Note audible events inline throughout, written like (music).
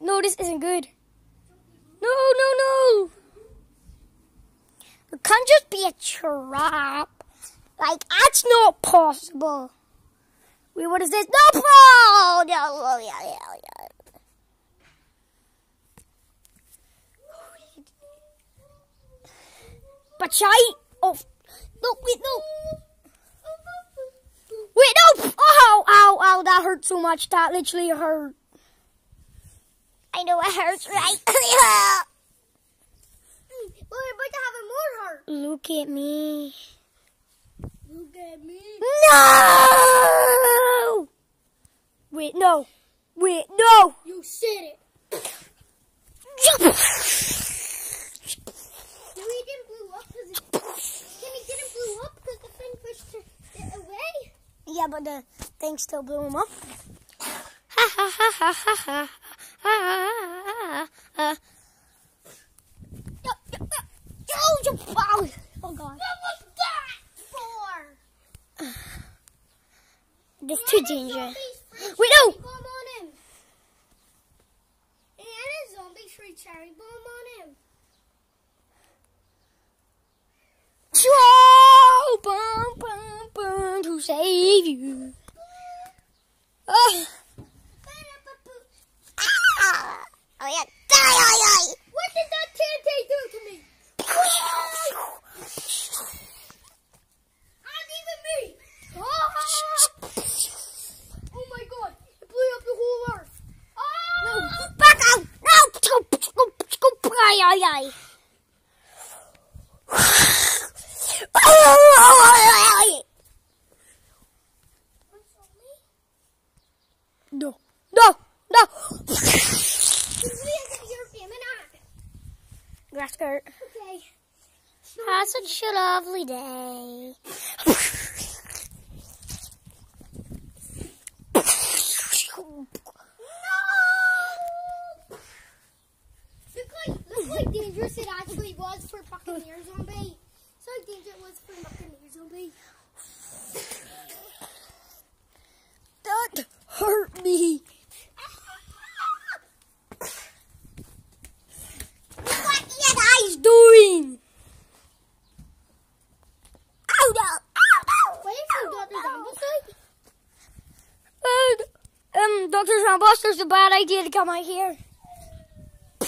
No, this isn't good. No, no, no. It can't just be a trap. Like, that's not possible. Wait, what is this? No, pro! No, oh, yeah, yeah, yeah. But shy. Oh, no, wait, no. Wait, no! Oh, ow, ow, ow, that hurt so much. That literally hurt. I know it hurts, right? You're about to have it more hurt. Look at me. Look at me. No! Wait, no. Wait, no! You said it. No, didn't blow up because it. Didn't blow up because the thing pushed it away? Yeah, but the thing still blew him up. Ha ha ha ha ha ha. Yo, yo, yo. Oh god. Is too dangerous. Wait, no! And a zombie free cherry bomb on him. Bum, bum, bum, to save you. Oh. Ah. Oh, yeah. Die, die, die. What did that TNT do to me? And even me. Ah! Oh my god. It blew up the whole earth. Ah! Back out! No! Go, go, go, ay, ay, ay. No, no, no. Grass skirt. Okay. Had such a lovely day. Look like, look like dangerous it actually was for Buccaneer Zombie. So dangerous it was for Buccaneer Zombie. That hurt me. What are you guys doing? Ow, no, ow, no. Wait for Dr. Zombie side? Um, Dr. Rambuster's a bad idea to come out here. I'm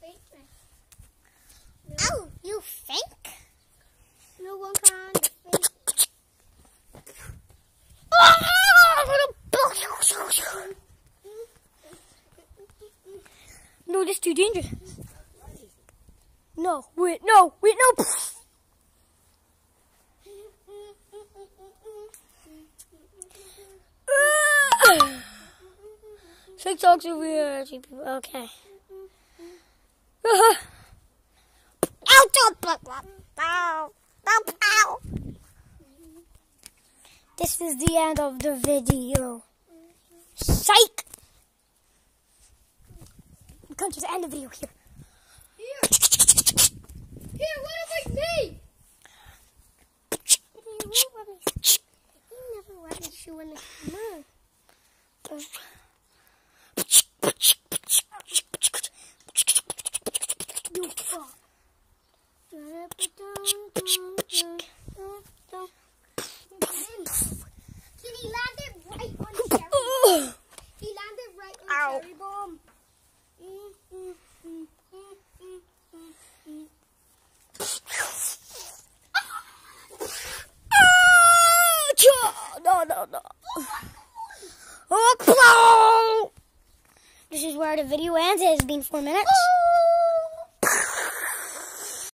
fake now. Oh, you think? No one can fake. No, this is too dangerous. No, wait, no, wait, no. Six dogs over here. two people. Okay. (laughs) This is the end of the video. Psych! We can't just end the video here. Here. Here, what about me? You me. You never let me show in the camera. He landed right on the cherry bomb. No, no, no. Oh, This is where the video ends. It has been four minutes.